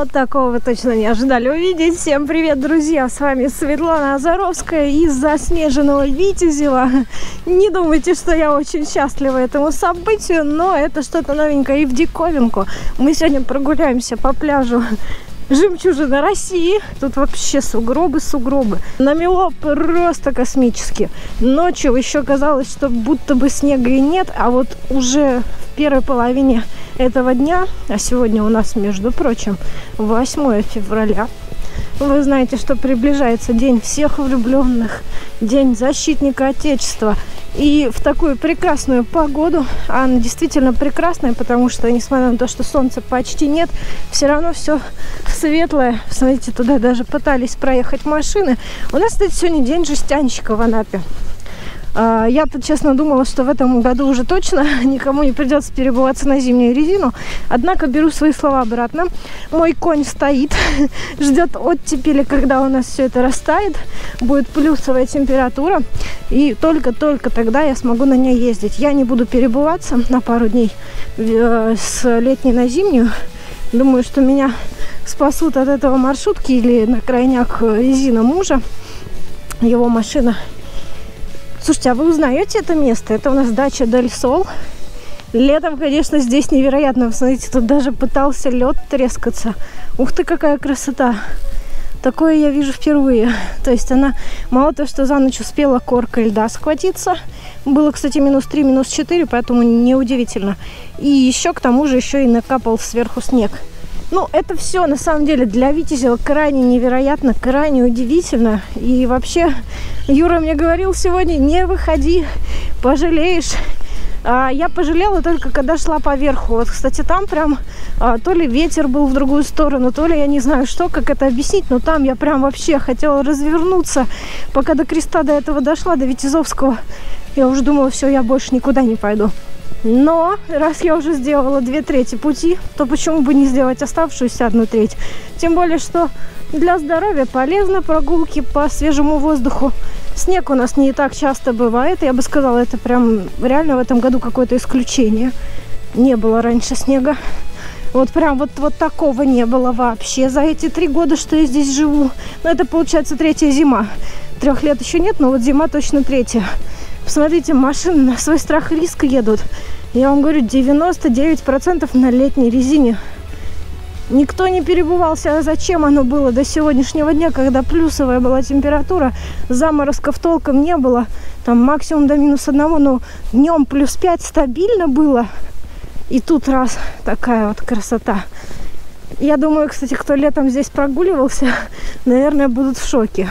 Но такого вы точно не ожидали увидеть. Всем привет, друзья! С вами Светлана Азаровская из заснеженного Витязева. Не думайте, что я очень счастлива этому событию, но это что-то новенькое и в диковинку. Мы сегодня прогуляемся по пляжу жемчужина России. Тут вообще сугробы, сугробы. Намело просто космически. Ночью еще казалось, что будто бы снега и нет, а вот уже в первой половине этого дня, а сегодня у нас, между прочим, 8 февраля, вы знаете, что приближается День всех влюбленных, День защитника Отечества. И в такую прекрасную погоду, а она действительно прекрасная, потому что, несмотря на то, что солнца почти нет, все равно все светлое. Смотрите, туда даже пытались проехать машины. У нас, кстати, сегодня день жестянщика в Анапе. А, я-то, честно, думала, что в этом году уже точно никому не придется перебываться на зимнюю резину. Однако беру свои слова обратно. Мой конь стоит, ждет оттепели, когда у нас все это растает. Будет плюсовая температура. И только-только тогда я смогу на ней ездить. Я не буду перебываться на пару дней э, с летней на зимнюю. Думаю, что меня спасут от этого маршрутки или на крайняк резина мужа. Его машина Слушайте, а вы узнаете это место? Это у нас дача Дель Сол. Летом, конечно, здесь невероятно. Вы тут даже пытался лед трескаться. Ух ты, какая красота! Такое я вижу впервые. То есть она мало того, что за ночь успела корка льда схватиться. Было, кстати, минус 3, минус 4, поэтому неудивительно. И еще к тому же еще и накапал сверху снег. Ну, это все на самом деле для Витязева крайне невероятно, крайне удивительно. И вообще, Юра мне говорил сегодня, не выходи, пожалеешь. А, я пожалела только, когда шла по верху. Вот, кстати, там прям а, то ли ветер был в другую сторону, то ли я не знаю что, как это объяснить, но там я прям вообще хотела развернуться. Пока до креста до этого дошла, до Витязовского, я уже думала, все, я больше никуда не пойду. Но раз я уже сделала две трети пути, то почему бы не сделать оставшуюся одну треть? Тем более, что для здоровья полезно прогулки по свежему воздуху. Снег у нас не так часто бывает. Я бы сказала, это прям реально в этом году какое-то исключение. Не было раньше снега. Вот прям вот, вот такого не было вообще за эти три года, что я здесь живу. Но это получается третья зима. Трех лет еще нет, но вот зима точно третья. Посмотрите, машины на свой страх и риск едут. Я вам говорю, 99% на летней резине. Никто не перебывался, а зачем оно было до сегодняшнего дня, когда плюсовая была температура, заморозков толком не было, там максимум до минус одного, но днем плюс 5 стабильно было. И тут раз такая вот красота. Я думаю, кстати, кто летом здесь прогуливался, наверное, будут в шоке.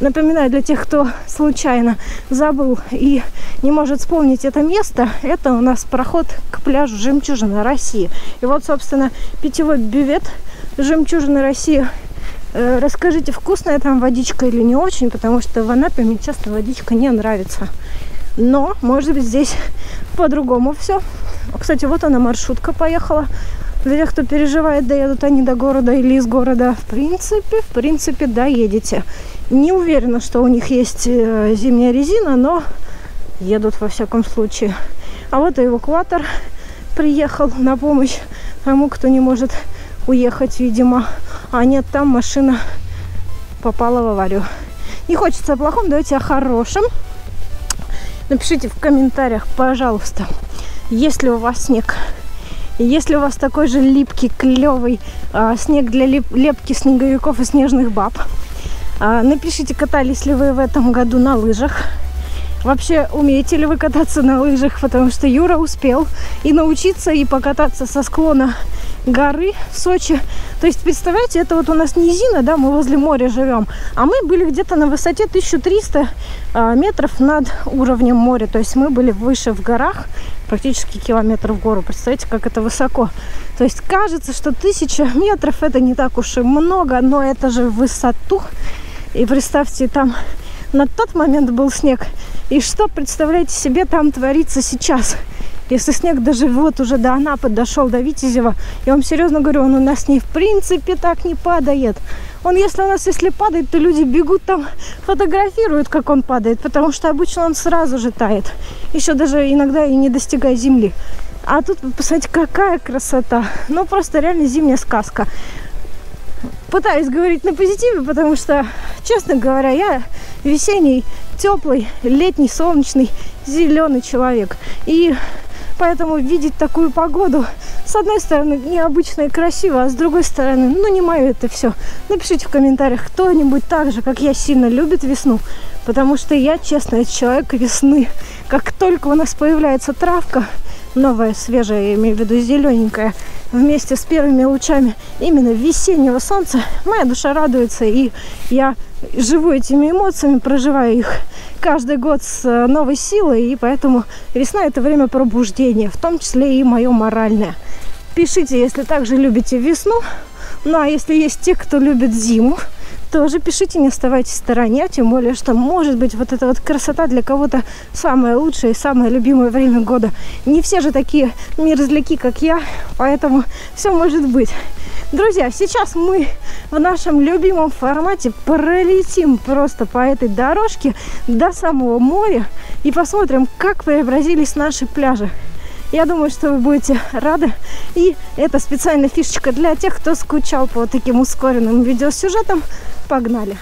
Напоминаю, для тех, кто случайно забыл и не может вспомнить это место, это у нас проход к пляжу Жемчужина России. И вот, собственно, питьевой бювет Жемчужины России. Э, расскажите, вкусная там водичка или не очень, потому что в Анапе мне часто водичка не нравится. Но, может быть, здесь по-другому все. Кстати, вот она маршрутка поехала для тех, кто переживает, доедут они до города или из города. В принципе, в принципе, доедете. Не уверена, что у них есть э, зимняя резина, но едут во всяком случае. А вот и эвакуатор приехал на помощь тому, кто не может уехать, видимо. А нет, там машина попала в аварию. Не хочется о плохом, давайте о хорошем. Напишите в комментариях, пожалуйста, есть ли у вас снег если у вас такой же липкий, клевый а, снег для леп лепки снеговиков и снежных баб, напишите, катались ли вы в этом году на лыжах. Вообще, умеете ли вы кататься на лыжах, потому что Юра успел и научиться, и покататься со склона горы в Сочи. То есть, представляете, это вот у нас низина, да, мы возле моря живем, а мы были где-то на высоте 1300 а, метров над уровнем моря. То есть мы были выше в горах, практически километр в гору. Представляете, как это высоко. То есть кажется, что тысяча метров это не так уж и много, но это же высоту. И представьте, там на тот момент был снег. И что, представляете себе, там творится сейчас? Если снег даже вот уже до Анапы дошел, до Витязева, я вам серьезно говорю, он у нас не в принципе так не падает. Он, если у нас, если падает, то люди бегут там, фотографируют, как он падает, потому что обычно он сразу же тает. Еще даже иногда и не достигая земли. А тут, посмотрите, какая красота. Ну, просто реально зимняя сказка. пытаюсь говорить на позитиве, потому что, честно говоря, я весенний, теплый, летний, солнечный, зеленый человек. И поэтому видеть такую погоду, с одной стороны, необычно и красиво, а с другой стороны, ну не мое это все. Напишите в комментариях, кто-нибудь так же, как я, сильно любит весну, потому что я, честно, человек весны. Как только у нас появляется травка, новая, свежая, я имею в виду зелененькая, вместе с первыми лучами именно весеннего солнца, моя душа радуется, и я живу этими эмоциями, проживаю их каждый год с э, новой силой, и поэтому весна – это время пробуждения, в том числе и мое моральное. Пишите, если также любите весну, ну а если есть те, кто любит зиму, тоже пишите, не оставайтесь в стороне, тем более, что может быть вот эта вот красота для кого-то самое лучшее и самое любимое время года. Не все же такие мерзляки, как я, поэтому все может быть. Друзья, сейчас мы в нашем любимом формате пролетим просто по этой дорожке до самого моря и посмотрим, как преобразились наши пляжи. Я думаю, что вы будете рады. И это специальная фишечка для тех, кто скучал по таким ускоренным видеосюжетам. Погнали!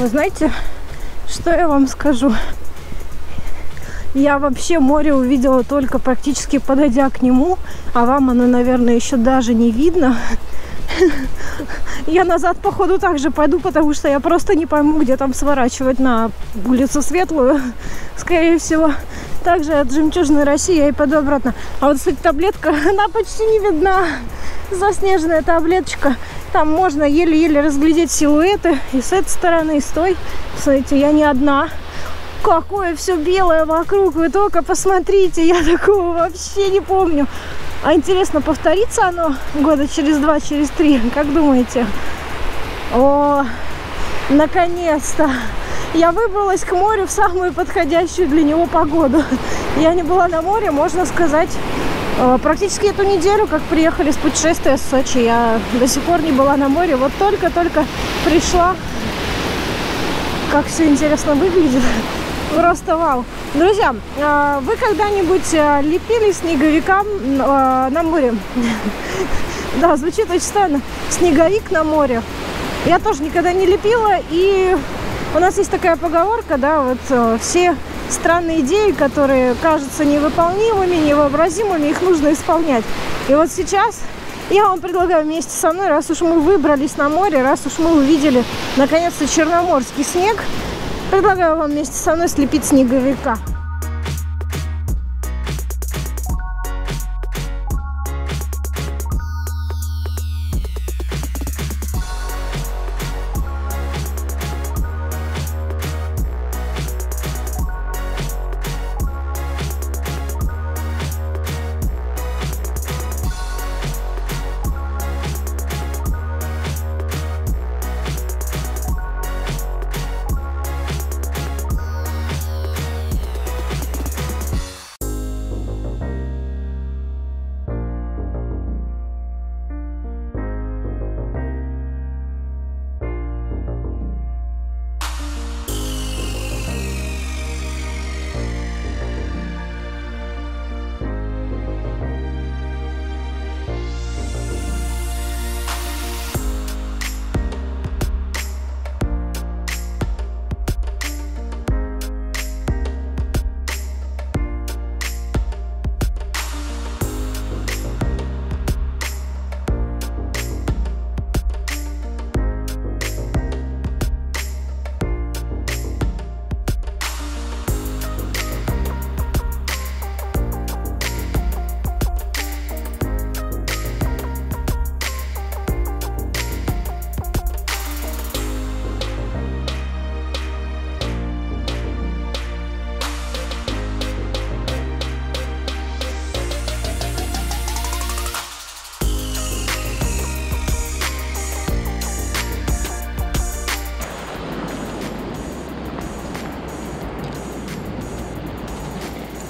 Вы знаете, что я вам скажу? Я вообще море увидела только практически подойдя к нему, а вам оно, наверное, еще даже не видно. Я назад, походу, также пойду, потому что я просто не пойму, где там сворачивать на улицу Светлую. Скорее всего, также от Жемчужной России я и пойду обратно. А вот, кстати, таблетка, она почти не видна. Заснеженная таблеточка. Там можно еле-еле разглядеть силуэты и с этой стороны, и с той. Смотрите, я не одна. Какое все белое вокруг, вы только посмотрите, я такого вообще не помню. А интересно, повторится оно года через два, через три, как думаете? О, наконец-то! Я выбралась к морю в самую подходящую для него погоду. Я не была на море, можно сказать, практически эту неделю, как приехали с путешествия с Сочи, я до сих пор не была на море. Вот только-только пришла. Как все интересно выглядит. Просто вау. Друзья, э, вы когда-нибудь э, лепили снеговикам на море? Да, звучит очень странно. Снеговик на море. Я тоже никогда не лепила. И у нас есть такая поговорка, да, вот все странные идеи, которые кажутся невыполнимыми, невообразимыми, их нужно исполнять. И вот сейчас я вам предлагаю вместе со мной, раз уж мы выбрались на море, раз уж мы увидели наконец-то черноморский снег, предлагаю вам вместе со мной слепить снеговика.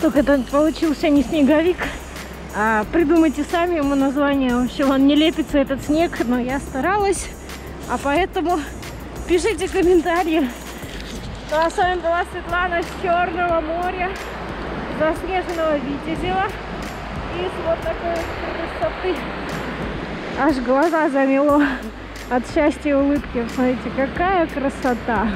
Только это получился не снеговик. А придумайте сами ему название. Вообще он не лепится этот снег, но я старалась. А поэтому пишите комментарии. Ну а с вами была Светлана с Черного моря, заснеженного Витязева. И с вот такой красоты. Аж глаза замело от счастья и улыбки. Смотрите, какая красота.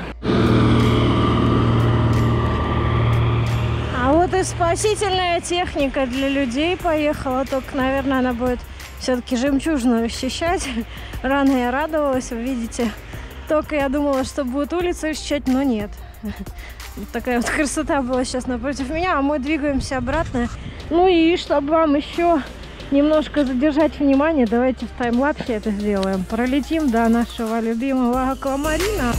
И спасительная техника для людей поехала. Только, наверное, она будет все-таки жемчужину расчищать. Рано я радовалась, вы видите. Только я думала, что будет улицу расчищать, но нет. Вот такая вот красота была сейчас напротив меня, а мы двигаемся обратно. Ну и чтобы вам еще немножко задержать внимание, давайте в таймлапсе это сделаем. Пролетим до нашего любимого аквамарина.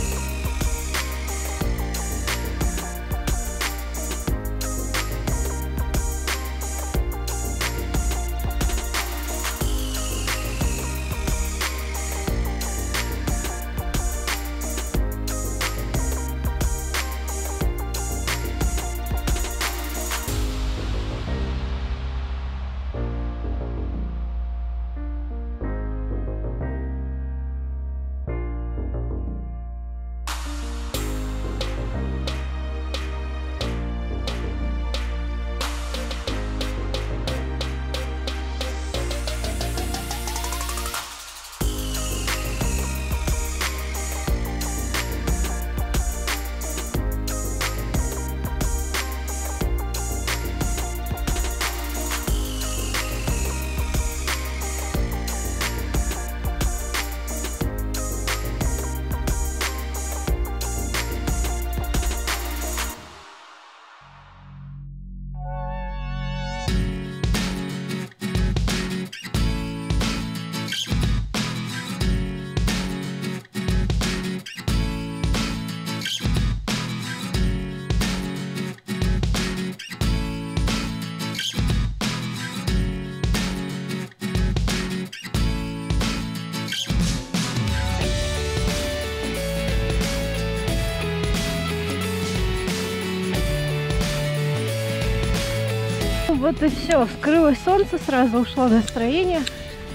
Вот и все. Скрылось солнце, сразу ушло настроение.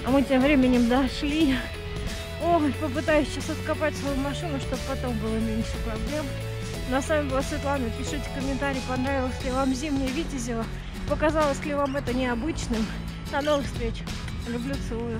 А мы тем временем дошли. Ой, попытаюсь сейчас откопать свою машину, чтобы потом было меньше проблем. На с вами была Светлана. Пишите комментарий, понравилось ли вам зимнее Витязево. Показалось ли вам это необычным. До новых встреч. Люблю, целую.